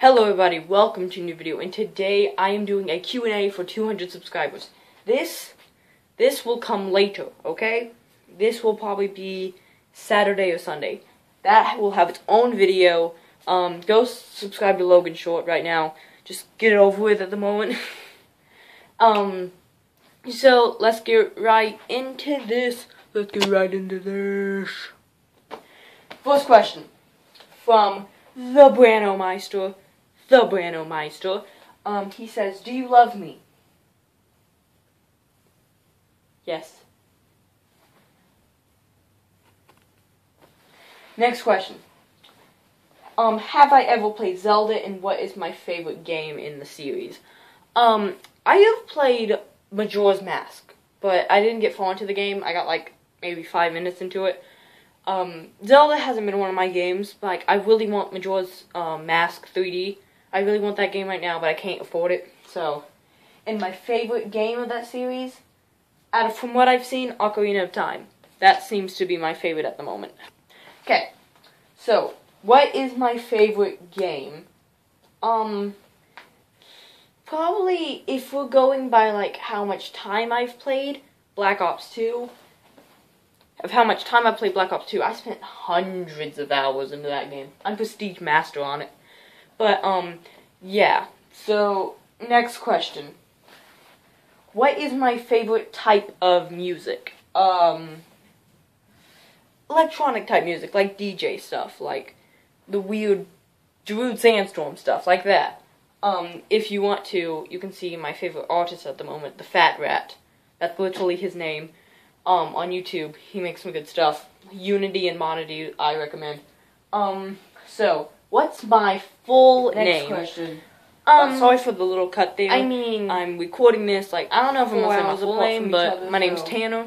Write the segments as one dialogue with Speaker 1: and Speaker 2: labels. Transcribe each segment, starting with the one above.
Speaker 1: Hello everybody, welcome to a new video, and today I am doing a Q&A for 200 subscribers. This, this will come later, okay? This will probably be Saturday or Sunday. That will have its own video. Um, go subscribe to Logan Short right now. Just get it over with at the moment. um, so let's get right into this. Let's get right into this. First question from the Brano Meister. The Brano Meister. Um, he says, Do you love me? Yes. Next question. Um, have I ever played Zelda and what is my favorite game in the series? Um, I have played Majora's Mask, but I didn't get far into the game. I got like maybe five minutes into it. Um, Zelda hasn't been one of my games. Like, I really want Majora's um, Mask 3D. I really want that game right now, but I can't afford it. So, and my favorite game of that series, out of from what I've seen, Ocarina of Time. That seems to be my favorite at the moment. Okay, so what is my favorite game? Um, probably if we're going by like how much time I've played, Black Ops 2 of how much time I played Black Ops 2. I spent hundreds of hours into that game. I'm Prestige Master on it. But, um, yeah. So, next question. What is my favorite type of music? Um, electronic type music, like DJ stuff, like the weird Darude Sandstorm stuff, like that. Um, if you want to, you can see my favorite artist at the moment, TheFatRat. That's literally his name um, on YouTube. He makes some good stuff. Unity and Monody, I recommend. Um, so, what's my full
Speaker 2: Next
Speaker 1: name?
Speaker 2: question.
Speaker 1: Um,
Speaker 2: Uh,
Speaker 1: sorry for the little cut there.
Speaker 2: I mean,
Speaker 1: I'm recording this, like, I don't know if I'm gonna say my full name, but
Speaker 2: other,
Speaker 1: my name's
Speaker 2: so-
Speaker 1: Tanner.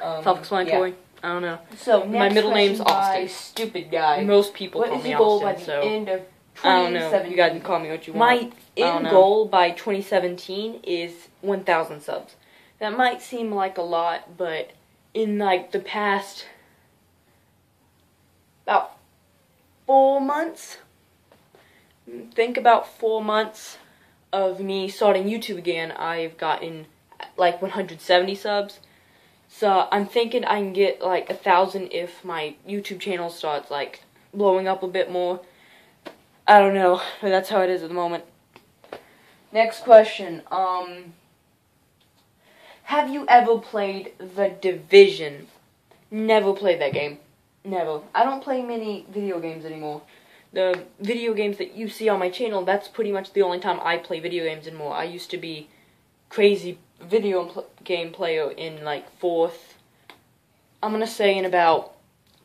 Speaker 2: um,
Speaker 1: Self-explanatory. I don't know.
Speaker 2: yeah. So
Speaker 1: My middle name's Austin.
Speaker 2: Stupid guy.
Speaker 1: Most people
Speaker 2: What
Speaker 1: call
Speaker 2: is
Speaker 1: me
Speaker 2: your goal by
Speaker 1: Austin,
Speaker 2: the
Speaker 1: so
Speaker 2: end of
Speaker 1: I don't know.
Speaker 2: 2017?
Speaker 1: You guys can call me what you want.
Speaker 2: My end goal.
Speaker 1: by 2017 is 1,000 subs. That might seem like a lot, but in like the past about four months, think about four months of me starting YouTube again, I've gotten like 170 subs. So I'm thinking I can get like a thousand if my YouTube channel starts like blowing up a bit more. I don't know, but that's how it is at the moment. Next question. Um, have you ever played The Division? Never played that game. Never. I don't play many video games anymore. The video games that you see on my channel, that's pretty much the only time I play video games anymore. I used to be crazy video pl- game player in like fourth. I'm gonna say in about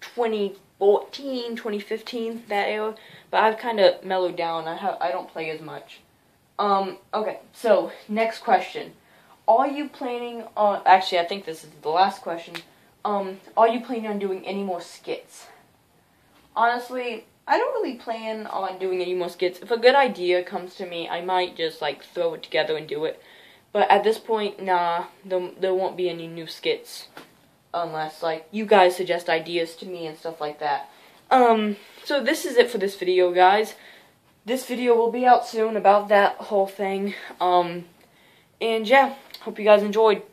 Speaker 1: 2014, 2015, that era. But I've kind of mellowed down. I have I don't play as much. Um. Okay. So next question: Are you planning on? Actually, I think this is the last question. Um. Are you planning on doing any more skits? Honestly, I don't really plan on doing any more skits. If a good idea comes to me, I might just like throw it together and do it. But at this point, nah, there, there won't be any new skits unless like you guys suggest ideas to me and stuff like that. Um, so this is it for this video, guys. This video will be out soon about that whole thing. Um, and yeah, hope you guys enjoyed.